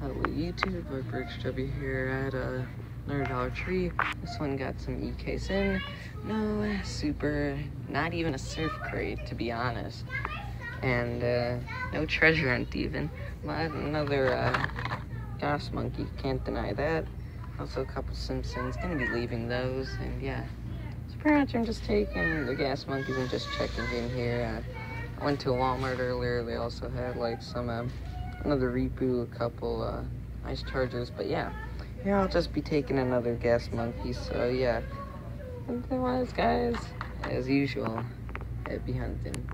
Hello YouTube, Viper W here at a another Dollar Tree. This one got some E-case in. No super, not even a surf crate to be honest. And uh, no treasure hunt even. Another uh, gas monkey, can't deny that. Also a couple Simpsons, gonna be leaving those. And yeah, so pretty much I'm just taking the gas monkeys and just checking in here. Uh, I went to Walmart earlier, they also had like some um, another reboot, a couple uh, ice chargers, but yeah. Here I'll just be taking another gas monkey, so yeah. Otherwise, guys, as usual, happy hunting.